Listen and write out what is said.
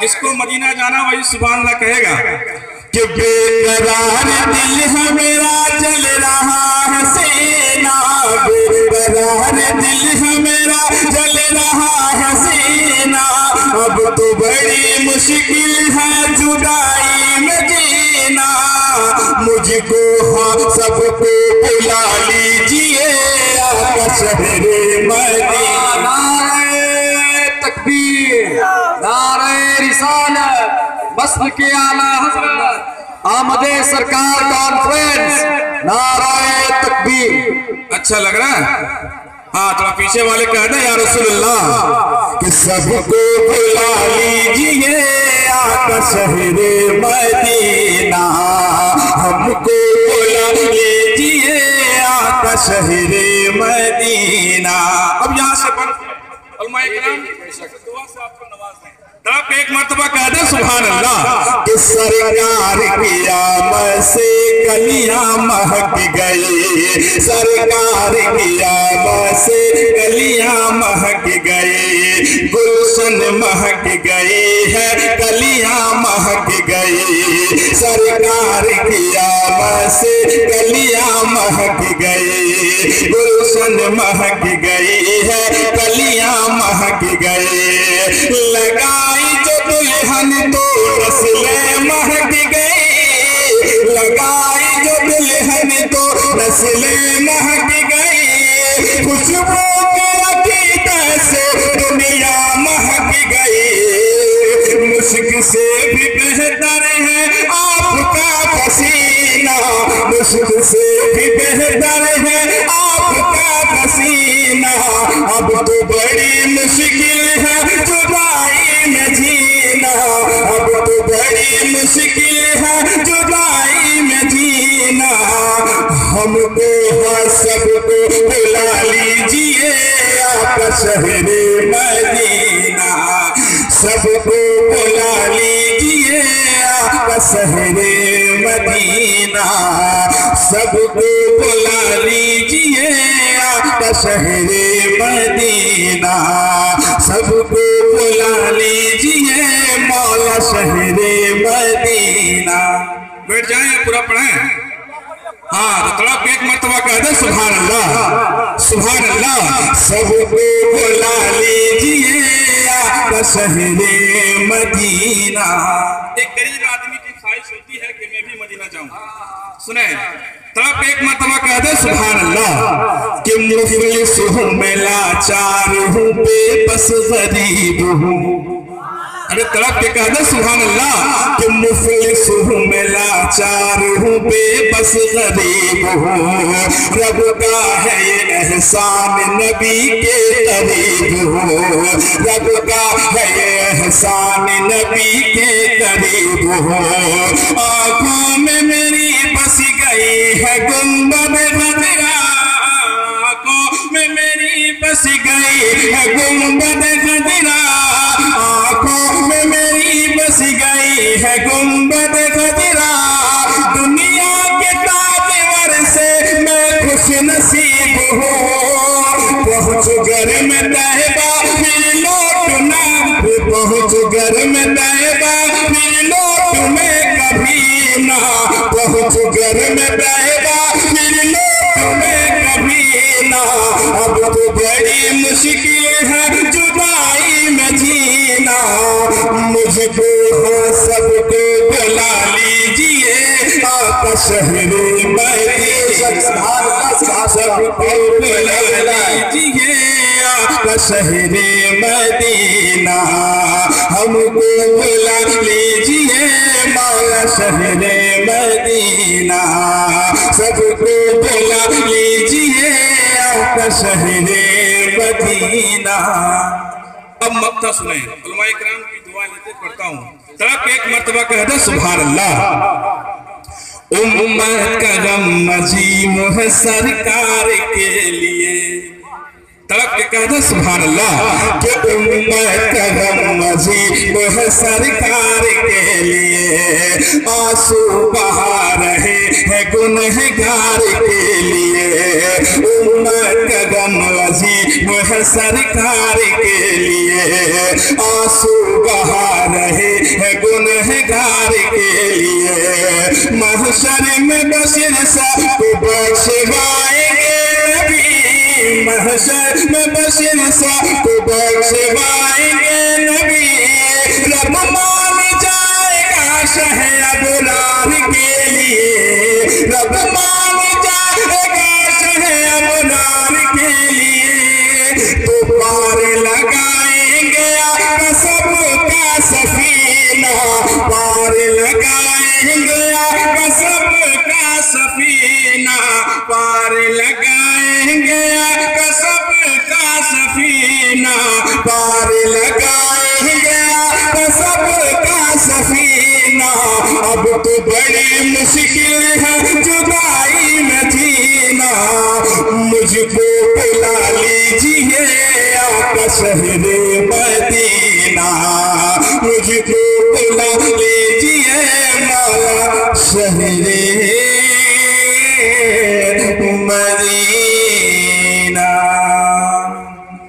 جس کو مدینہ جانا وہی سبحان اللہ کہے گا۔ کہ بے قرار دل ہے میرا جل رہا ہے سینا بے قرار دل ہے میرا جل رہا ہے سینا اب تو بڑی مشکل ہے جدائی میں جینا مجھ کو ہاں سب کو بلا لیجیے آقا شہر مدینہ۔ نعرہ رسالت مسل کے اعلیٰ حضرت آمد سرکار کانفرنس نعرہ تکبیر۔ اچھا لگ رہا ہے؟ ہاں تھوڑا پیچھے والے کہہ دیں یا رسول اللہ۔ کہ سب کو بلا لیجیے آقا شہر مدینہ۔ ہم کو بلا لیجیے آقا شہر مدینہ۔ اب یہاں سے بن علماء کرام دعا سے آپ کو نواز دیں۔ آپ ایک مرتبہ کہہ دیں، سبحان اللہ۔ کہ سرکار کی سے کلیاں مہک گئی۔ سرکار کی سے کلیاں مہک گئی۔ گلشن مہک گئی ہے کلیاں مہک گئی۔ سرکار کی سے کلیاں مہک گئی۔ گلشن مہک گئی ہے کلیاں مہک گئی لگائی جو دلہن تو نسلیں مہک گئی لگائی جو دلہن تو بلا لیجیے آپ شہر مدینہ سب کو بلا لیجیے آپ شہر مدینہ سب کو بلا لیجیے آپ شہر مدینہ سب کو بلا لیجیے مولا شہر مدینہ بیٹھ جائیں پورا پڑھیں ہاں تو ایک مرتبہ کہہ دیں، سبحان اللہ۔ سبحان اللہ۔ سب کو بلا لیجیے جی، آپ شہر مدینہ۔ ایک غریب آدمی کی خواہش ہوتی ہے کہ میں بھی مدینہ جاؤں۔ سنیں طرف ایک مرتبہ کہہ دیں، سبحان اللہ۔ کہ مفلس ہوں میں لاچار ہوں، بے بس غریب ہوں۔ ارے طرف کے کہہ دیں، سبحان اللہ۔ کہ مفلس ہوں میں لاچار ہوں بے بس غریب ہوں۔ رب کا ہے یہ احسان نبی کے قریب ہوں۔ رب کا ہے یہ احسان نبی کے قریب ہوں۔ آنکھوں میں میری بس گئی ہے گنبد خطرہ۔ آنکھوں میں میری بس گئی ہے گنبد خطرہ۔ نصیب ہوں پہنچ گھر میں تہبہ پھر لوٹنا، پہنچ گھر میں تہبہ پھر لوٹ کبھی نہ۔ پہنچ گھر میں تہبہ پھر لوٹ کبھی نہ۔ اب تو بڑی مشکل شہر مدینہ۔ ہم کو بلا لیجیے مولا شہر مدینہ۔ سب کو بلا لیجیے آقا شہر مدینہ۔ اب مقتہ سنیں۔ علماء اکرام کی دعا لیتے پڑھتا ہوں۔ طرف ایک مرتبہ کہہ دیں سبحان اللہ امت کا غم عظیم ہے سرکار کے لیے۔ تڑک کے کہنا سبحان اللہ کہ امت کرم مزید ہے سرکار کے لیے۔ آسو بہا رہے ہیں گنہگار کے لیے۔ امت کرم مزید ہے سرکار کے لیے۔ آسو بہا رہے ہیں گنہگار کے لیے۔ محشر میں بشر سب کو بخشوائے۔ محشر میں بس انسان کو بخشوائیں گے نبی۔ رب مان جائے گا شہ ابلال کے لیے۔ رب مان جائے گا شہ ابلال کے لیے۔ تو پار لگائیں گے سب کا سفینہ۔ پار لگائیں گے سب کا سفینہ۔ پار لگائیں گے پار لگائے گیا سب کا سفینہ۔ اب تو بڑی مشکل ہے، جدائی میں جینا مجھ کو پلا لیجیے آپ شہر مدینہ۔ مجھ کو پلا لیجیے مالا شہر